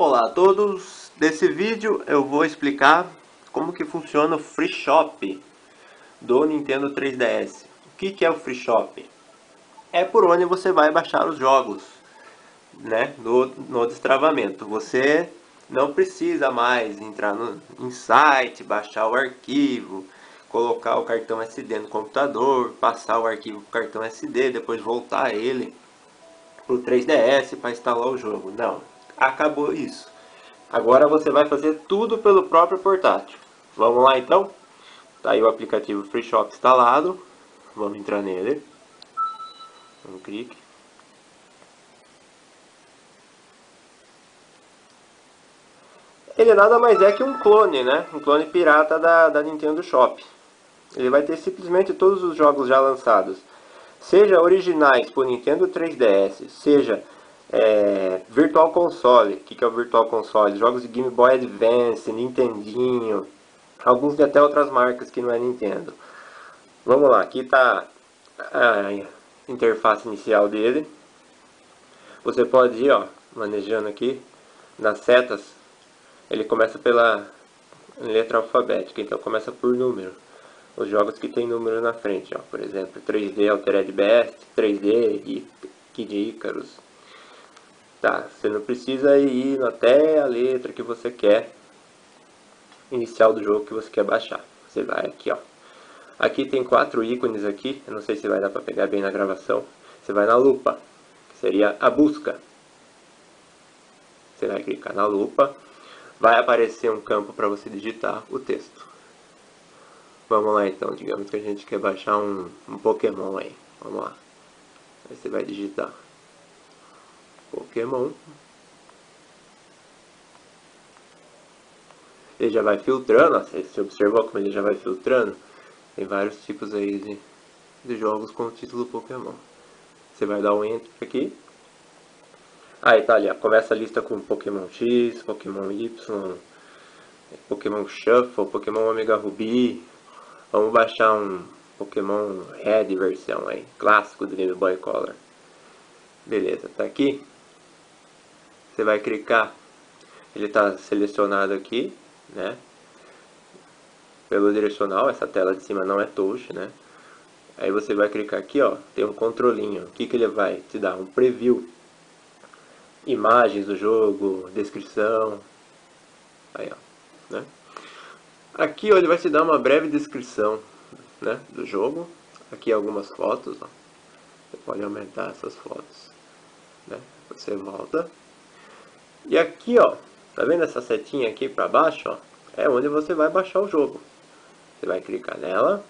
Olá a todos, nesse vídeo eu vou explicar como que funciona o Free Shop do Nintendo 3DS. O que, que é o Free Shop? É por onde você vai baixar os jogos né, no, no destravamento. Você não precisa mais entrar no, em site, baixar o arquivo, colocar o cartão SD no computador, passar o arquivo para o cartão SD, depois voltar ele para o 3DS para instalar o jogo. Não, acabou isso. Agora você vai fazer tudo pelo próprio portátil. Vamos lá então? Tá aí o aplicativo Free Shop instalado. Vamos entrar nele. Um clique. Ele nada mais é que um clone, né? Um clone pirata da, da Nintendo Shop. Ele vai ter simplesmente todos os jogos já lançados. Seja originais por Nintendo 3DS, seja é, Virtual Console. O que, que é o Virtual Console? Jogos de Game Boy Advance, Nintendinho, alguns de até outras marcas que não é Nintendo. Vamos lá, aqui está a interface inicial dele. Você pode ir ó, manejando aqui nas setas. Ele começa pela letra alfabética, então começa por número. Os jogos que tem número na frente, ó, por exemplo, 3D Altered Best, 3D Kid Icarus, Tá, você não precisa ir até a letra que você quer inicial do jogo que você quer baixar. Você vai aqui, ó. Aqui tem quatro ícones aqui, eu não sei se vai dar para pegar bem na gravação. Você vai na lupa, que seria a busca. Você vai clicar na lupa, vai aparecer um campo para você digitar o texto. Vamos lá então, digamos que a gente quer baixar um, um Pokémon aí. Vamos lá. Aí você vai digitar Pokémon. Ele já vai filtrando, você observou como ele já vai filtrando? Tem vários tipos aí de, de jogos com o título Pokémon. Você vai dar um Enter aqui. Aí tá ali, ó, começa a lista com Pokémon X, Pokémon Y, Pokémon Shuffle, Pokémon Omega Ruby. Vamos baixar um Pokémon Red versão aí, clássico do Game Boy Color. Beleza, tá aqui você vai clicar, ele está selecionado aqui, né? Pelo direcional, essa tela de cima não é touch, né? Aí você vai clicar aqui, ó, tem um controlinho. O que, que ele vai te dar? Um preview. Imagens do jogo, descrição. Aí, ó, né? Aqui, ó, ele vai te dar uma breve descrição, né, do jogo. Aqui algumas fotos, ó. Você pode aumentar essas fotos, né? Você volta e aqui, ó, tá vendo essa setinha aqui para baixo, ó? É onde você vai baixar o jogo. Você vai clicar nela.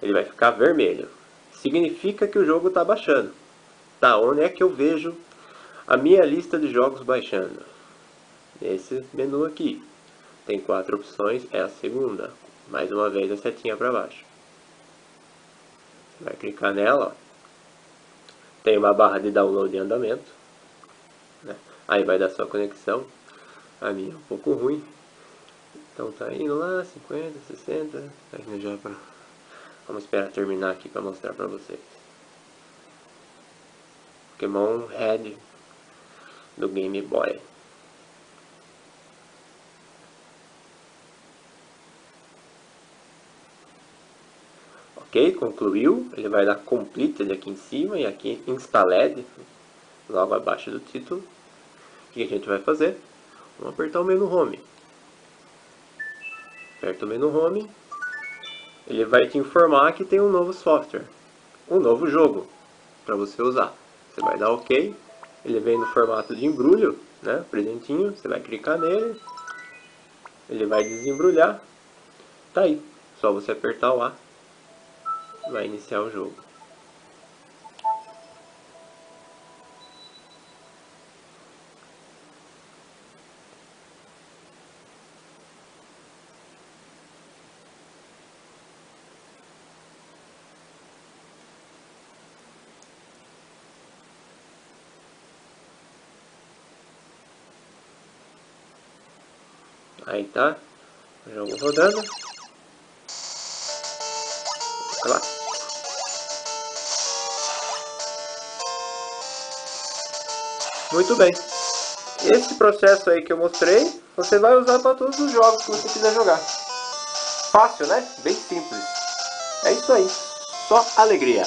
Ele vai ficar vermelho. Significa que o jogo está baixando. Tá, onde é que eu vejo a minha lista de jogos baixando? Nesse menu aqui. Tem quatro opções, é a segunda. Mais uma vez a setinha para baixo. Você vai clicar nela, ó. Tem uma barra de download em andamento. Né? Aí vai dar sua conexão. A minha é um pouco ruim. Então tá indo lá, 50, 60. Tá indo já pra... Vamos esperar terminar aqui para mostrar para vocês. Pokémon Red do Game Boy. Ok, concluiu. Ele vai dar completed aqui em cima e aqui installed logo abaixo do título. O que a gente vai fazer? Vamos apertar o menu Home. Aperta o menu Home. Ele vai te informar que tem um novo software, um novo jogo para você usar. Você vai dar OK. Ele vem no formato de embrulho, né? Presentinho. Você vai clicar nele. Ele vai desembrulhar. Tá aí. Só você apertar o A. Vai iniciar o jogo. Aí tá. Jogo rodando. Lá. Muito bem. esse processo aí que eu mostrei, você vai usar para todos os jogos que você quiser jogar. Fácil, né? Bem simples. É isso aí. Só alegria.